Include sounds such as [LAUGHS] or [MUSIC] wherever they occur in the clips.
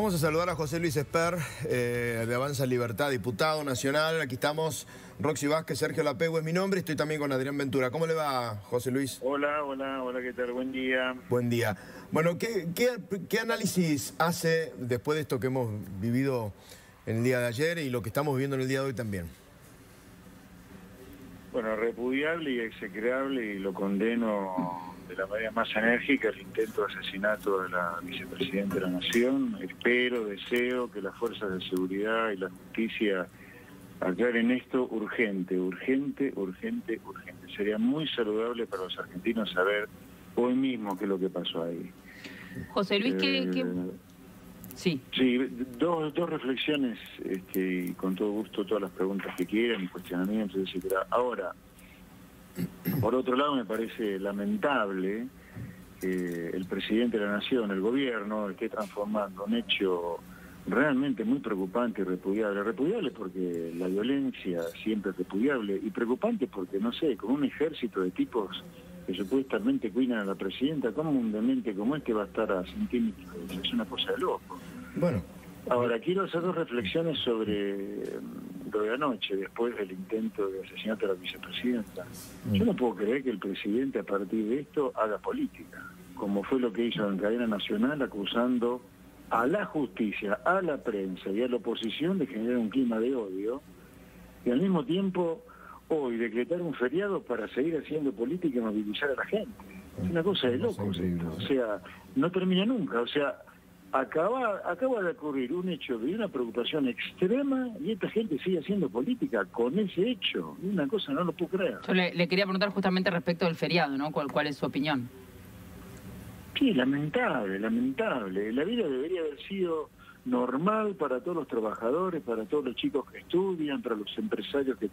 Vamos a saludar a José Luis Esper, eh, de Avanza Libertad, diputado nacional. Aquí estamos, Roxy Vázquez, Sergio Lapego es mi nombre. Estoy también con Adrián Ventura. ¿Cómo le va, José Luis? Hola, hola, hola, ¿qué tal? Buen día. Buen día. Bueno, ¿qué, qué, análisis hace después de esto que hemos vivido en el día de ayer y lo que estamos viviendo en el día de hoy también? Bueno, repudiable y execrable y lo condeno de la manera más enérgica el intento de asesinato de la vicepresidenta de la Nación. Espero, deseo que las fuerzas de seguridad y la justicia aclaren esto urgente, urgente, urgente, urgente. Sería muy saludable para los argentinos saber hoy mismo qué es lo que pasó ahí. José Luis, ¿qué...? Eh, sí. Sí, dos, dos reflexiones, este, y con todo gusto todas las preguntas que quieran y cuestionamientos, etc. Ahora, por otro lado, me parece lamentable que el presidente de la Nación, el gobierno, esté transformando un hecho realmente muy preocupante y repudiable. Repudiable porque la violencia siempre es repudiable y preocupante porque, no sé, con un ejército de tipos que supuestamente cuidan a la presidenta, ¿cómo un demente como este va a estar a centímetros? Es una cosa de loco. Bueno. Ahora, quiero hacer dos reflexiones sobre de anoche, después del intento de asesinato de la vicepresidenta. Mm. Yo no puedo creer que el presidente a partir de esto haga política, como fue lo que hizo en cadena nacional acusando a la justicia, a la prensa y a la oposición de generar un clima de odio y al mismo tiempo hoy decretar un feriado para seguir haciendo política y movilizar a la gente. Es una cosa de locos. O sea, no termina nunca. O sea, acaba, acaba de ocurrir un hecho de una preocupación extrema y esta gente sigue haciendo política con ese hecho. Una cosa no lo puedo creer. Yo le, quería preguntar justamente respecto del feriado, ¿no? ¿Cuál, ¿Cuál es su opinión? Sí, lamentable, lamentable. La vida debería haber sido normal para todos los trabajadores, para todos los chicos que estudian, para los empresarios que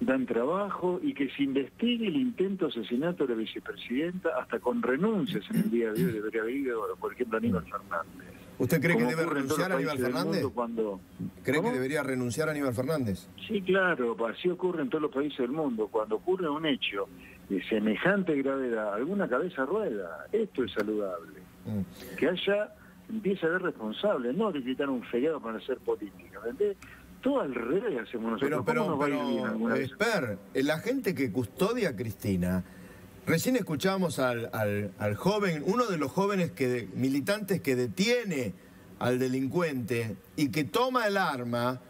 dan trabajo y que se investigue el intento de asesinato de la vicepresidenta hasta con renuncias en el día de hoy debería haber ido, por ejemplo, Aníbal Fernández. ¿Usted cree que debe renunciar a Aníbal Fernández? Cuando... ¿Cree que debería renunciar a Aníbal Fernández? Sí, claro, así ocurre en todos los países del mundo. Cuando ocurre un hecho de semejante gravedad, alguna cabeza rueda, esto es saludable. Mm. Que haya, empiece a haber responsables, no de quitar un feriado para hacer política, ¿verdad? Todo al revés hacemos nosotros. Pero, pero, pero Esper, la gente que custodia a Cristina, recién escuchábamos al, al, joven, uno de los jóvenes que, militantes que detiene al delincuente y que toma el arma,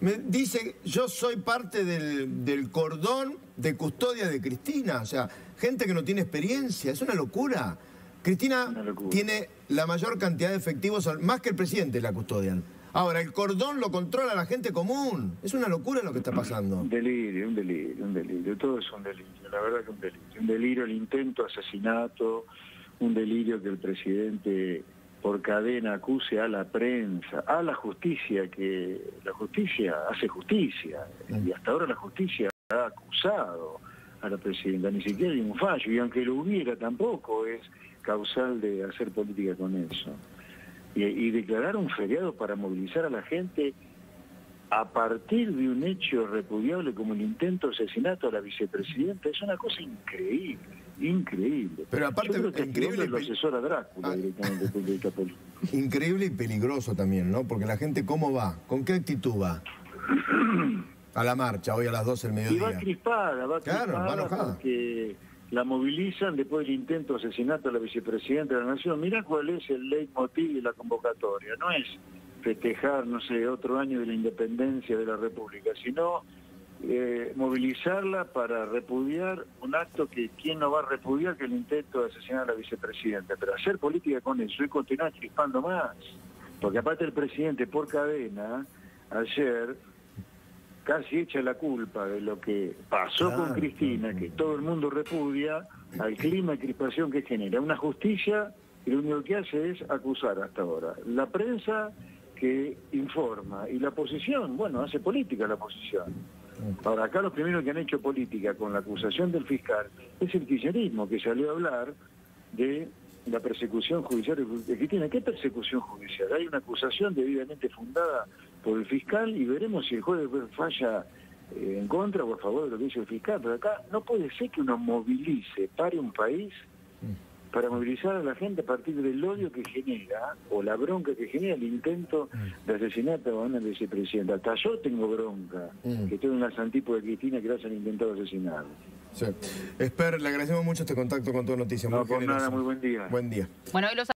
me dice, yo soy parte del, del cordón de custodia de Cristina, o sea, gente que no tiene experiencia, es una locura. Cristina tiene la mayor cantidad de efectivos, más que el presidente la custodian. Ahora, el cordón lo controla la gente común. Es una locura lo que está pasando. Un delirio, un delirio, un delirio. Todo es un delirio, la verdad que un delirio. Un delirio el intento asesinato, un delirio que el presidente por cadena acuse a la prensa, a la justicia, que la justicia hace justicia. Y hasta ahora la justicia ha acusado a la presidenta, ni siquiera hay un fallo. Y aunque lo hubiera tampoco es causal de hacer política con eso y, declarar un feriado para movilizar a la gente a partir de un hecho repudiable como el intento de asesinato a la vicepresidenta es una cosa increíble, increíble. Pero aparte, increíble. Lo asesora Drácula ah. directamente [LAUGHS] Increíble y peligroso también, ¿no? Porque la gente, ¿cómo va? ¿Con qué actitud va? [CLEARS THROAT] a la marcha, hoy a las 12 del mediodía. Y va crispada, va crispada porque la movilizan después del intento de asesinato a la vicepresidenta de la Nación. Mirá cuál es el leitmotiv de la convocatoria. No es festejar, no sé, otro año de la independencia de la República, sino eh, movilizarla para repudiar un acto que quién no va a repudiar que el intento de asesinar a la vicepresidenta, pero hacer política con eso y continuar crispando más. Porque aparte el presidente por cadena, ayer casi echa la culpa de lo que pasó con Cristina, que todo el mundo repudia, al clima de crispación que genera. Una justicia que lo único que hace es acusar hasta ahora. La prensa que informa y la oposición, bueno, hace política la oposición. Ahora, acá los primeros que han hecho política con la acusación del fiscal es el kirchnerismo, que salió a hablar de la persecución judicial de Cristina. ¿Qué persecución judicial? Hay una acusación debidamente fundada por el fiscal y veremos si el juez falla eh, en contra o a favor de lo que dice el fiscal. Pero acá no puede ser que uno movilice, pare un país para movilizar a la gente a partir del odio que genera o la bronca que genera el intento de asesinato a una vicepresidenta. Hasta yo tengo bronca, mm. que estoy en las antípodas de Cristina que la han intentado asesinar. Sí. Esper, le agradecemos mucho este contacto con tu noticia. No, por nada, muy buen día. Buen día. Bueno, hoy los